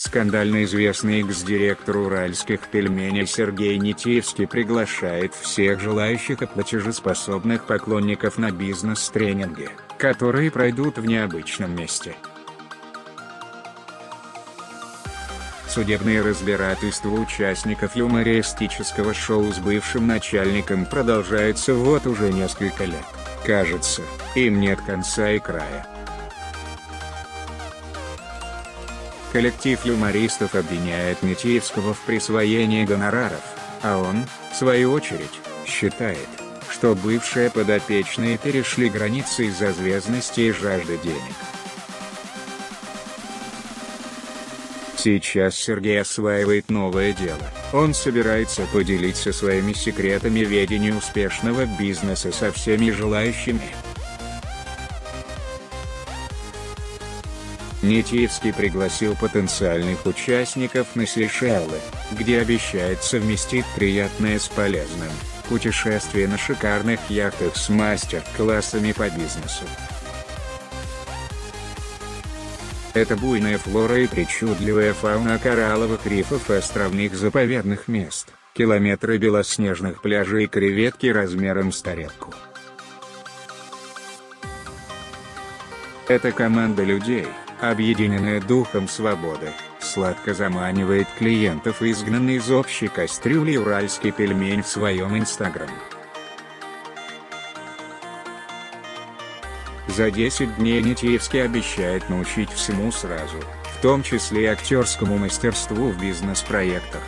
Скандально известный экс-директор уральских пельменей Сергей Нитиевский приглашает всех желающих и платежеспособных поклонников на бизнес-тренинги, которые пройдут в необычном месте. Судебные разбирательства участников юмористического шоу с бывшим начальником продолжаются вот уже несколько лет. Кажется, им нет конца и края. Коллектив юмористов обвиняет Митиевского в присвоении гонораров, а он, в свою очередь, считает, что бывшие подопечные перешли границы из-за звездности и жажды денег. Сейчас Сергей осваивает новое дело. Он собирается поделиться своими секретами ведения успешного бизнеса со всеми желающими. Нитиевский пригласил потенциальных участников на Сейшелы, где обещает совместить приятное с полезным, путешествие на шикарных яхтах с мастер-классами по бизнесу. Это буйная флора и причудливая фауна коралловых рифов и островных заповедных мест, километры белоснежных пляжей и креветки размером с тарелку. Это команда людей, объединенная духом свободы, сладко заманивает клиентов изгнанный из общей кастрюли уральский пельмень в своем инстаграм. За 10 дней Нитиевский обещает научить всему сразу, в том числе актерскому мастерству в бизнес-проектах.